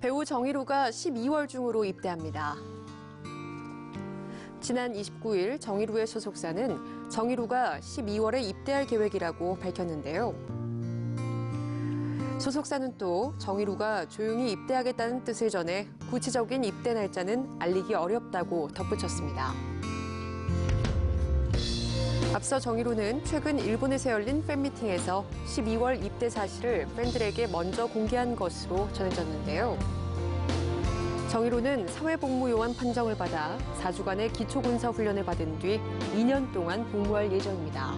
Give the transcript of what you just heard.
배우 정희로가 12월 중으로 입대합니다. 지난 29일 정희로의 소속사는 정희로가 12월에 입대할 계획이라고 밝혔는데요. 소속사는 또 정희로가 조용히 입대하겠다는 뜻을 전해 구체적인 입대 날짜는 알리기 어렵다고 덧붙였습니다. 앞서 정희로는 최근 일본에서 열린 팬미팅에서 12월 입대 사실을 팬들에게 먼저 공개한 것으로 전해졌는데요. 정희로는 사회복무 요원 판정을 받아 4주간의 기초군사 훈련을 받은 뒤 2년 동안 복무할 예정입니다.